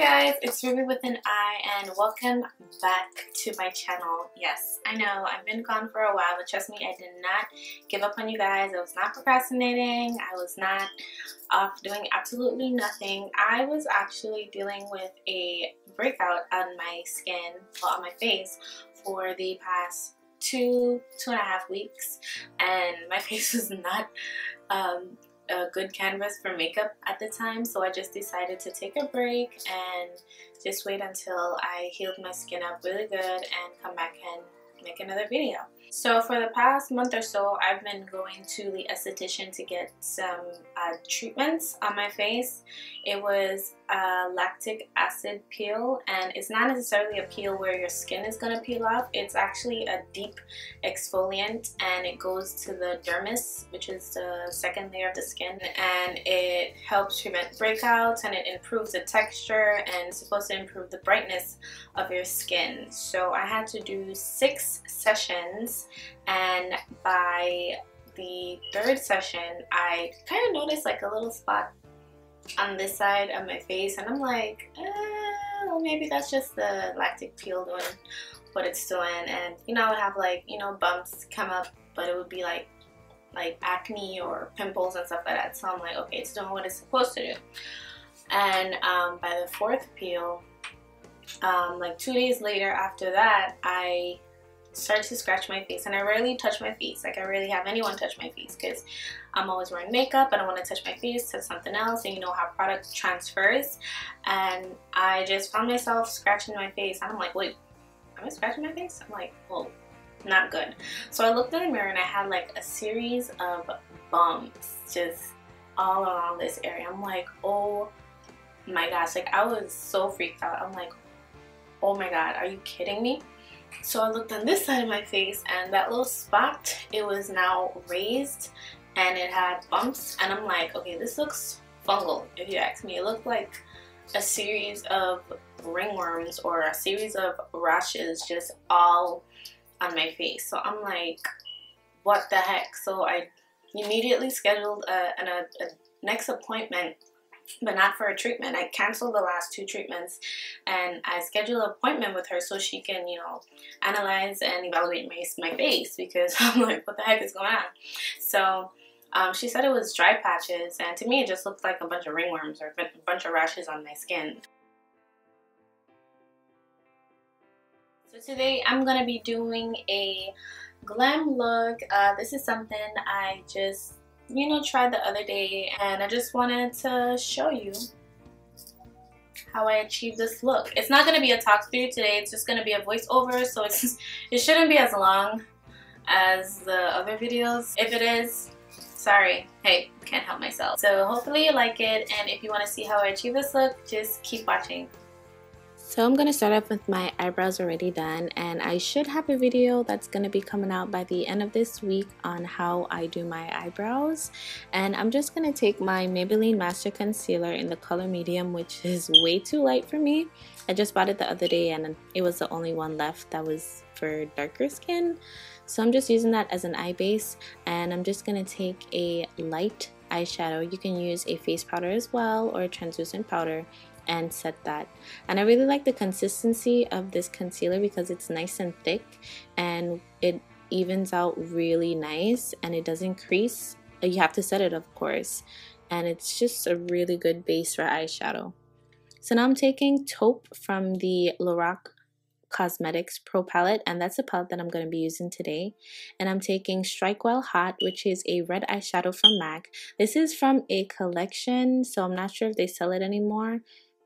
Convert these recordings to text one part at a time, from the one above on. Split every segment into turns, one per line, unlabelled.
Guys, it's Rubi with an I and welcome back to my channel. Yes, I know I've been gone for a while, but trust me, I did not give up on you guys. I was not procrastinating. I was not off doing absolutely nothing. I was actually dealing with a breakout on my skin, well, on my face for the past two, two and a half weeks and my face was not um, a good canvas for makeup at the time so I just decided to take a break and just wait until I healed my skin up really good and come back and make another video. So for the past month or so, I've been going to the esthetician to get some uh, treatments on my face. It was a lactic acid peel and it's not necessarily a peel where your skin is going to peel off. It's actually a deep exfoliant and it goes to the dermis, which is the second layer of the skin and it helps prevent breakouts and it improves the texture and it's supposed to improve the brightness of your skin. So I had to do six sessions and by the third session I kind of noticed like a little spot on this side of my face. And I'm like well maybe that's just the lactic peel doing what it's doing. And you know I would have like you know bumps come up but it would be like like acne or pimples and stuff like that. So I'm like okay it's doing what it's supposed to do. And um, by the fourth peel um, like two days later after that I start to scratch my face and I rarely touch my face. Like I rarely have anyone touch my face because I'm always wearing makeup and I don't want to touch my face to something else and you know how product transfers. And I just found myself scratching my face and I'm like wait am I scratching my face? I'm like well not good. So I looked in the mirror and I had like a series of bumps just all around this area. I'm like oh my gosh like I was so freaked out. I'm like oh my god are you kidding me so I looked on this side of my face and that little spot, it was now raised and it had bumps and I'm like, okay, this looks fungal if you ask me. It looked like a series of ringworms or a series of rashes just all on my face. So I'm like, what the heck? So I immediately scheduled uh, a, a, a next appointment but not for a treatment. I canceled the last two treatments and I scheduled an appointment with her so she can, you know, analyze and evaluate my, my face because I'm like, what the heck is going on? So um, she said it was dry patches and to me it just looked like a bunch of ringworms or a bunch of rashes on my skin. So today I'm going to be doing a glam look. Uh, this is something I just you know, tried the other day and I just wanted to show you how I achieved this look. It's not going to be a talk through today, it's just going to be a voiceover, so it's, it shouldn't be as long as the other videos. If it is, sorry, hey, can't help myself. So hopefully you like it, and if you want to see how I achieve this look, just keep watching.
So I'm going to start off with my eyebrows already done and I should have a video that's going to be coming out by the end of this week on how I do my eyebrows and I'm just going to take my Maybelline Master Concealer in the color medium which is way too light for me. I just bought it the other day and it was the only one left that was for darker skin. So I'm just using that as an eye base and I'm just going to take a light eyeshadow. You can use a face powder as well or a translucent powder and set that. And I really like the consistency of this concealer because it's nice and thick and it evens out really nice and it doesn't crease. You have to set it of course. And it's just a really good base for eyeshadow. So now I'm taking taupe from the Lorac Cosmetics Pro Palette and that's the palette that I'm going to be using today. And I'm taking Strike While Haute which is a red eyeshadow from MAC. This is from a collection so I'm not sure if they sell it anymore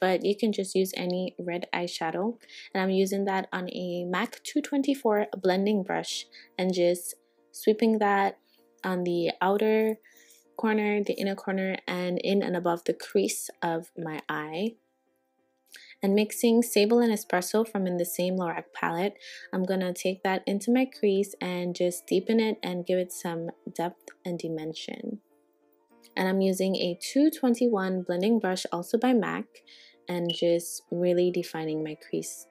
but you can just use any red eyeshadow and I'm using that on a MAC 224 blending brush and just sweeping that on the outer corner, the inner corner, and in and above the crease of my eye. And mixing Sable and Espresso from in the same Lorac palette, I'm going to take that into my crease and just deepen it and give it some depth and dimension. And I'm using a 221 blending brush also by MAC and just really defining my crease.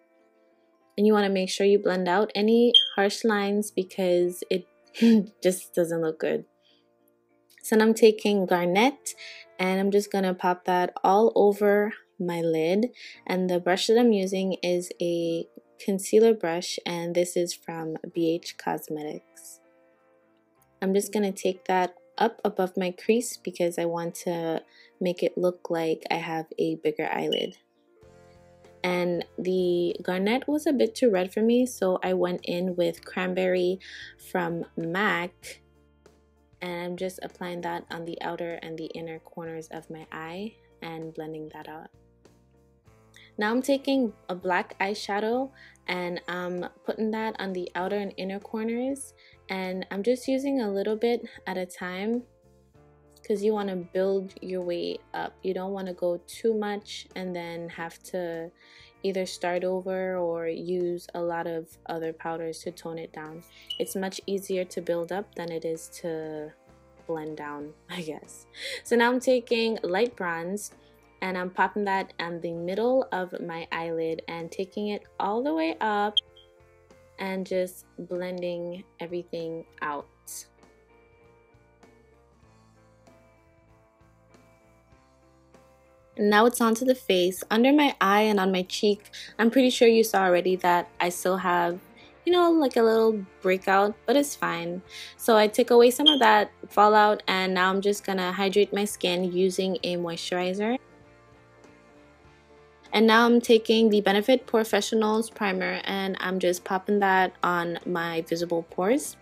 And you want to make sure you blend out any harsh lines because it just doesn't look good. So I'm taking Garnet and I'm just going to pop that all over my lid and the brush that I'm using is a concealer brush and this is from BH Cosmetics. I'm just going to take that up above my crease because I want to make it look like I have a bigger eyelid. And the garnet was a bit too red for me so I went in with cranberry from MAC and I'm just applying that on the outer and the inner corners of my eye and blending that out. Now I'm taking a black eyeshadow and I'm putting that on the outer and inner corners and I'm just using a little bit at a time because you want to build your way up. You don't want to go too much and then have to either start over or use a lot of other powders to tone it down. It's much easier to build up than it is to blend down, I guess. So now I'm taking light bronze and I'm popping that on the middle of my eyelid and taking it all the way up and just blending everything out. Now it's onto the face. Under my eye and on my cheek, I'm pretty sure you saw already that I still have, you know, like a little breakout, but it's fine. So I took away some of that fallout and now I'm just gonna hydrate my skin using a moisturizer. And now I'm taking the Benefit POREfessionals Primer and I'm just popping that on my visible pores.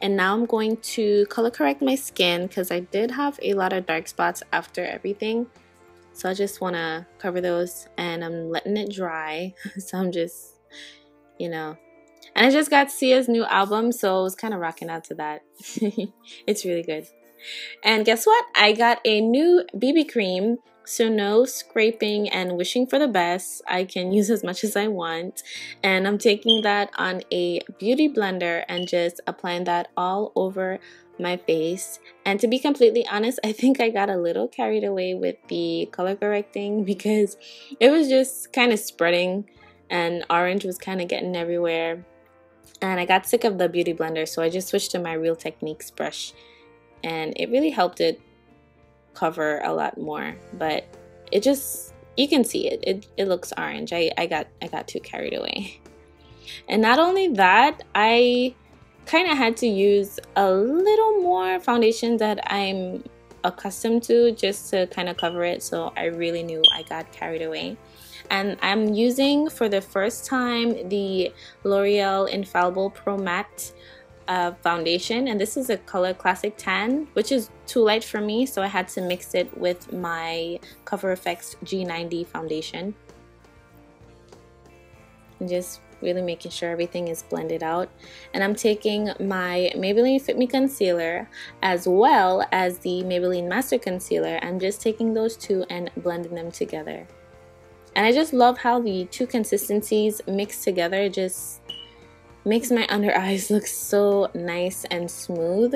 And now I'm going to color correct my skin because I did have a lot of dark spots after everything. So I just want to cover those and I'm letting it dry. so I'm just, you know. And I just got Sia's new album, so I was kind of rocking out to that. it's really good. And guess what? I got a new BB cream. So no scraping and wishing for the best. I can use as much as I want. And I'm taking that on a beauty blender and just applying that all over my face and to be completely honest I think I got a little carried away with the color correcting because it was just kind of spreading and orange was kind of getting everywhere and I got sick of the beauty blender so I just switched to my Real Techniques brush and it really helped it cover a lot more but it just you can see it. It, it looks orange. I, I got I got too carried away. And not only that I kind of had to use a little more foundation that I'm accustomed to just to kind of cover it so I really knew I got carried away. And I'm using for the first time the L'Oreal Infallible Pro Matte uh, foundation and this is a color classic tan which is too light for me so I had to mix it with my Cover FX G90 foundation and just really making sure everything is blended out. And I'm taking my Maybelline Fit Me Concealer as well as the Maybelline Master Concealer. I'm just taking those two and blending them together. And I just love how the two consistencies mix together. Just makes my under eyes look so nice and smooth.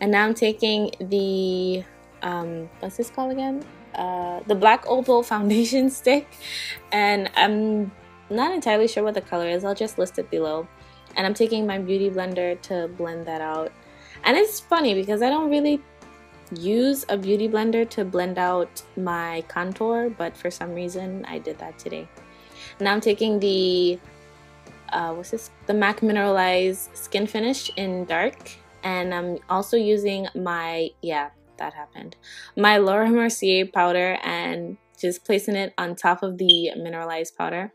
And now I'm taking the, um, what's this called again? Uh, the black opal foundation stick and I'm not entirely sure what the color is I'll just list it below and I'm taking my beauty blender to blend that out and it's funny because I don't really use a beauty blender to blend out my contour but for some reason I did that today now I'm taking the uh, what's this the MAC mineralized skin finish in dark and I'm also using my yeah that happened. My Laura Mercier powder and just placing it on top of the mineralized powder.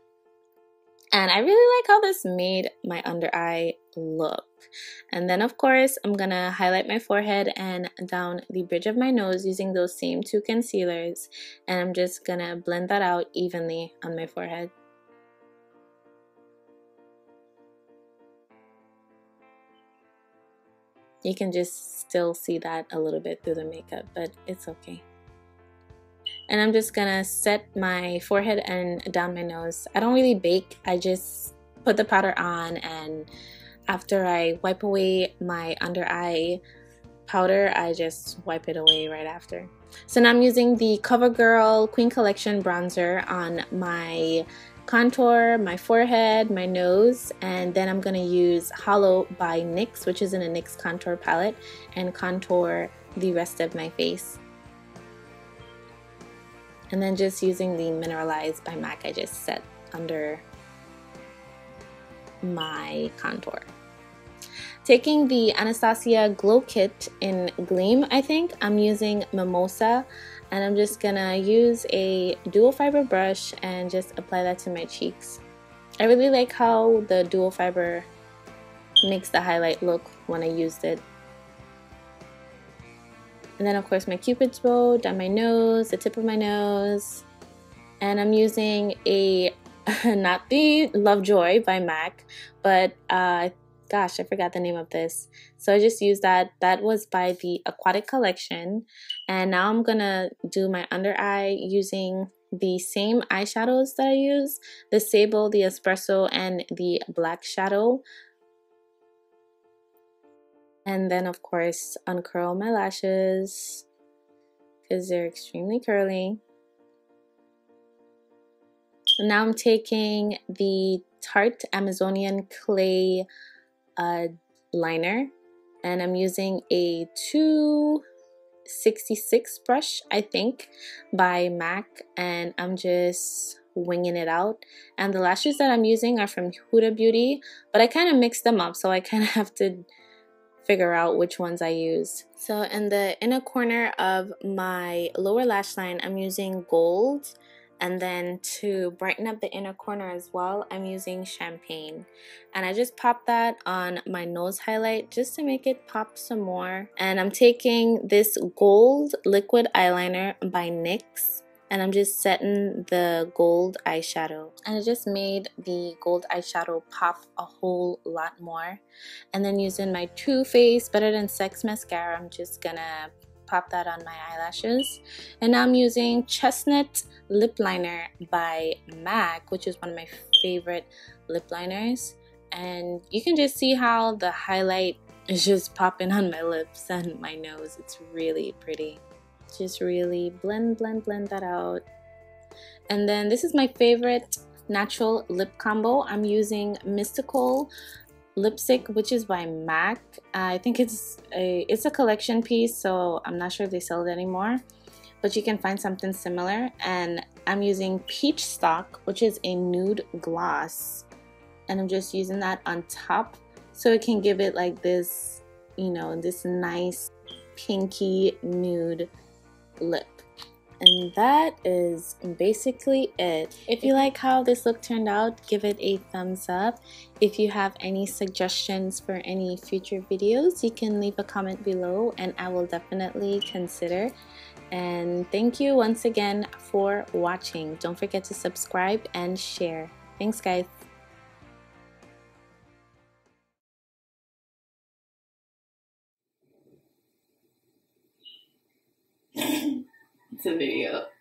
And I really like how this made my under eye look. And then of course, I'm gonna highlight my forehead and down the bridge of my nose using those same two concealers. And I'm just gonna blend that out evenly on my forehead. You can just still see that a little bit through the makeup, but it's okay. And I'm just gonna set my forehead and down my nose. I don't really bake, I just put the powder on and after I wipe away my under eye powder, I just wipe it away right after. So now I'm using the CoverGirl Queen Collection bronzer on my contour my forehead, my nose, and then I'm going to use Hollow by NYX, which is in a NYX contour palette, and contour the rest of my face. And then just using the Mineralize by MAC I just set under my contour. Taking the Anastasia Glow Kit in Gleam, I think, I'm using Mimosa and I'm just gonna use a dual fiber brush and just apply that to my cheeks. I really like how the dual fiber makes the highlight look when I used it. And then of course my cupid's bow down my nose, the tip of my nose. And I'm using a, not the Lovejoy by MAC, but uh, gosh, I forgot the name of this. So I just used that. That was by the Aquatic Collection. And now I'm gonna do my under eye using the same eyeshadows that I use, the Sable, the Espresso, and the Black Shadow. And then of course, uncurl my lashes because they're extremely curly. So now I'm taking the Tarte Amazonian Clay uh, liner and I'm using a 266 brush I think by MAC and I'm just winging it out and the lashes that I'm using are from Huda Beauty but I kind of mixed them up so I kind of have to figure out which ones I use. So in the inner corner of my lower lash line I'm using gold and then to brighten up the inner corner as well, I'm using champagne. And I just popped that on my nose highlight just to make it pop some more. And I'm taking this gold liquid eyeliner by NYX and I'm just setting the gold eyeshadow and it just made the gold eyeshadow pop a whole lot more and then using my Too Faced Better Than Sex mascara I'm just gonna pop that on my eyelashes. And now I'm using Chestnut Lip Liner by MAC, which is one of my favorite lip liners. And you can just see how the highlight is just popping on my lips and my nose. It's really pretty. Just really blend, blend, blend that out. And then this is my favorite natural lip combo. I'm using Mystical lipstick which is by MAC. Uh, I think it's a it's a collection piece so I'm not sure if they sell it anymore. But you can find something similar. And I'm using Peach Stock which is a nude gloss. And I'm just using that on top. So it can give it like this you know this nice pinky nude lip and that is basically it. If you like how this look turned out, give it a thumbs up. If you have any suggestions for any future videos, you can leave a comment below and I will definitely consider. And thank you once again for watching. Don't forget to subscribe and share. Thanks guys.
A video.